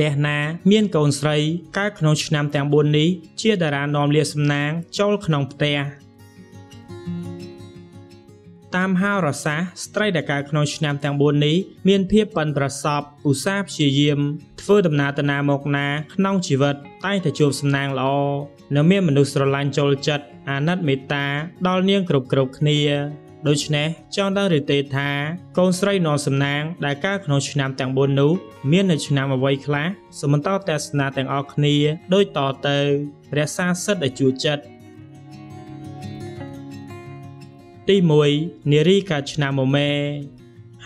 ទះណាមានកូនស្រីកើតក្នុងឆ្នាំទាំង4នេះជាតារានាំលាសំណាងចូលក្នុងផ្ទះតាមហោរាសាស្ត្រស្ត្រីដែលកើតក្នុងឆ្នាំទាំង4នេះមានភាពប៉ិនប្រសប់ឧស្សាហ៍ព្យាយាម ធ្វើដំណើរទៅណាមកណា ក្នុងជីវិតតែងតែជួបសំណាងល្អនិងមានមនុស្សស្រឡាញ់ចូលចិត្តអាណិតមេត្តាដល់នាងគ្រប់គ្រប់គ្នា ដូច្នេះចង់ដឹងឬទេថាកូនស្រីនាំសំណាងដែលកើតក្នុងឆ្នាំទាំង4នោះមាននៅឆ្នាំអ្វីខ្លះសូមបន្តទស្សនាទាំងអស់គ្នាដូចតទៅរក្សាសិទ្ធិឲ្យជួចិត្តទី1នារីកើតឆ្នាំមមែ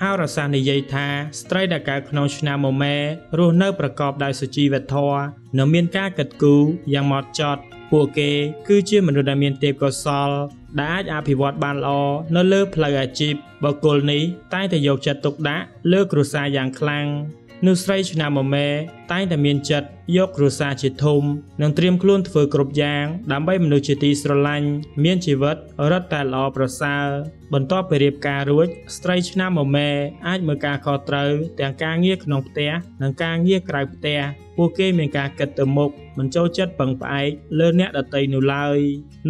ហោរាសាស្ត្រនិយាយថាស្ត្រីដែលកើតក្នុងឆ្នាំមមែរស់នៅប្រកបដោយសុជីវធម៌និងមានការគិតគូរយ៉ាងម៉ត់ចត់ពួកគេគឺជាមនុស្សដែលមានទេពកោសល្យ ដែលអាចអភិវឌ្ឍបានល្អនៅលើផ្លូវអាជីពបុគ្គលនេះតែងតែយកចិត្តទុកដាក់លើគ្រួសារយ៉ាងខ្លាំង នៅស្រីឆ្នាំមមែតែងតែមានចិត្តយកគ្រួសារជាធំនិងត្រៀមខ្លួនធ្វើគ្រប់យ៉ាងដើម្បីមនុស្សជាទីស្រឡាញ់មានជីវិតរត់តែល្អប្រសើរបន្ទាប់ពីរៀបការរួច ស្ត្រីឆ្នាំមមែអាចមើលការខុសត្រូវទាំងការងារក្នុងផ្ទះនិងការងារក្រៅផ្ទះពួកគេមានការគិតទៅមុខមិនចូលចិត្តពឹងផ្អែកលើអ្នកដតីនោះឡើយ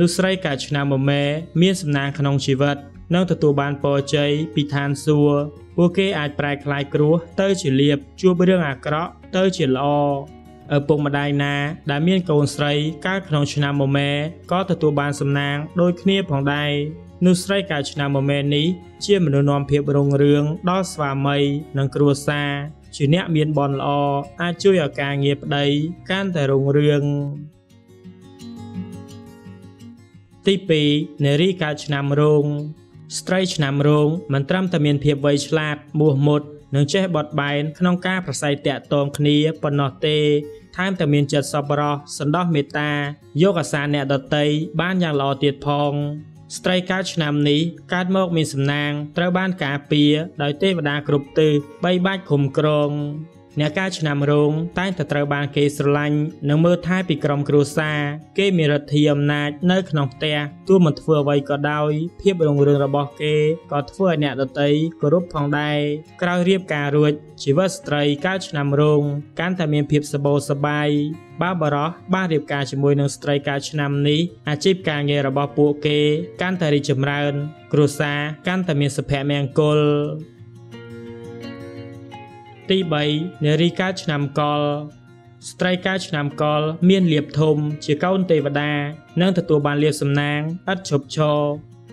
នោះស្រីកាលឆ្នាំមមែមានសំណាងក្នុងជីវិតនិងទទួលបានពរជ័យពីឋានសួគ៌ ពួកគេអាចប្រែក្លាយគ្រោះទៅជាលៀបជួបរឿងអាក្រក់ទៅជាល្អឪពុកម្ដាយណាដែលមានកូនស្រីកើតក្នុងឆ្នាំមមែក៏ទទួលបានសំណាងដូចគ្នាផងដែរនោះស្រីកើតឆ្នាំមមែនេះជាមនុស្សនាំភាពរុងរឿងដល់ស្វាមីនិងគ្រួសារជាអ្នកមានបនល្អអាចជួយឲ្យការងារប្តីកាន់តែរុងរឿងទី2នារីកើតឆ្នាំរោង ស្ត្រីឆ្នាំរោងមិនត្រឹមតែមានភាពវៃឆ្លាតមោះមុតនិងចេះបត់បែនក្នុងការប្រស័យតាក់ទងគ្នាប៉ុណ្ណោះទេថែមទាំងមានចិត្តសប្បុរសសន្តោសមេត្តាយកអាសាអ្នកដតីបានយ៉ាងល្អទៀតផងស្ត្រីកើតឆ្នាំនេះកើតមកមានសំណាងត្រូវបានការពារដោយទេវតាគ្រប់ទិសបីបាច់គុំក្រង អ្នកការឆ្នាំរោងតែងតែត្រូវបានគេស្រឡាញ់និងមើលថែពីក្រុមគ្រួសារគេមានរដ្ឋាភិអំណាចនៅក្នុងផ្ទះទោះមិនធ្វើអ្វីក៏ដោយ ភាពរុងរឿងរបស់គេក៏ធ្វើឲ្យអ្នកដតីគោរពផងដែរក្រោយរៀបការរួចជីវិតស្ត្រីកើតឆ្នាំរោងកាន់តែមានភាពសបោសបាយបើបរោះបានរៀបការជាមួយនឹងស្ត្រីកើតឆ្នាំនេះអាជីពការងាររបស់ពួកគេ កាន់តែរីកចម្រើន គ្រួសារកាន់តែមានសុភមង្គល ទី3នារីកើតឆ្នាំកលស្ត្រីកើតឆ្នាំកលមានលៀបធំ ជាកូនទេវតានិងទទួលបានលៀបសំណាងឥតឈប់ឈរ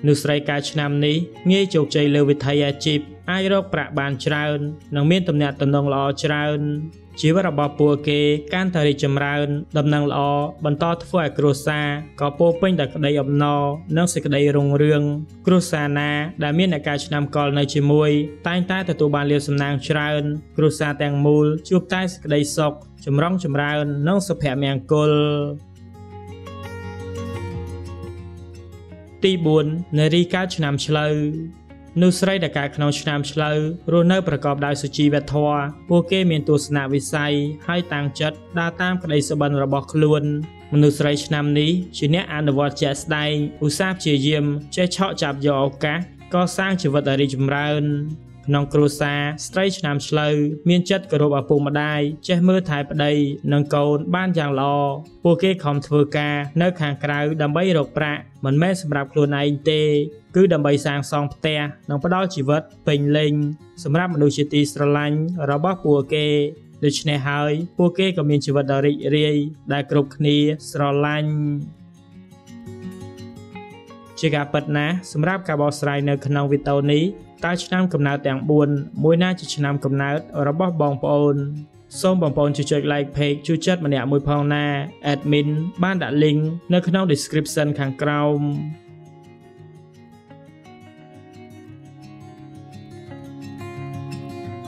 នោះស្រីកើតឆ្នាំនេះងាយជោគជ័យលើវិថីអាជីព អាចរកប្រាក់បានច្រើននិងមានទំនាក់ទំនងល្អច្រើនជីវិតរបស់ពួកគេកាន់តែរីកចម្រើនដំណឹងល្អបន្តធ្វើឲ្យគ្រួសារក៏ពោពេញដោយក្តីអំណរនិងសេចក្តីរុងរឿងគ្រួសារណាដែលមានអាការឆ្នាំកលនៅជាមួយតែងតែទទួលបានលាភសំណាងច្រើនគ្រួសារទាំងមូលជួបតែសេចក្តីសុខចម្រុងចម្រើននិងសុភមង្គលទី4នារីកើតឆ្នាំឆ្លូវ នោះស្រីដែលកើតក្នុងឆ្នាំឆ្លូវរស់នៅប្រកបដោយសុជីវធម៌ពួកគេមានទស្សនវិស័យហើយតាំងចិត្តដើរតាមក្តីសុបិនរបស់ខ្លួនមនុស្សស្រីឆ្នាំនេះជាអ្នកអនុវត្តជាក់ស្ដែងឧស្សាហ៍ព្យាយាមចេះឆក់ចាប់យកឱកាសកសាងជីវិតឲ្យរីកចម្រើន ក្នុងគ្រួសារស្ត្រីឆ្នាំឆ្លូវមានចិត្តគោរពឪពុកម្ដាយចេះមើលថែប្តីនិងកូនបានយ៉ាងល្អពួកគេខំធ្វើការនៅខាងក្រៅដើម្បីរកប្រាក់មិនមែនសម្រាប់ខ្លួនឯងទេ គឺដើម្បីសាងសង់ផ្ទះនិងផ្ដល់ជីវិតពេញលេញសម្រាប់មនុស្សជាទីស្រឡាញ់របស់ពួកគេដូច្នេះហើយពួកគេក៏មានជីវិតដ៏រីករាយដែលគ្រប់គ្នាស្រឡាញ់ជាការពិតណាស់សម្រាប់ការបកស្រាយនៅក្នុងវីដេអូនេះ តើឆ្នាំកំណើតទាំង4មួយណាជាឆ្នាំកំណើតរបស់បងប្អូនសូមបងប្អូនជួយចុច like page ជួយចិត្តម្នាក់មួយផងណា admin បានដាក់ link នៅក្នុង description ខាងក្រោម